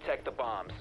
protect the bombs.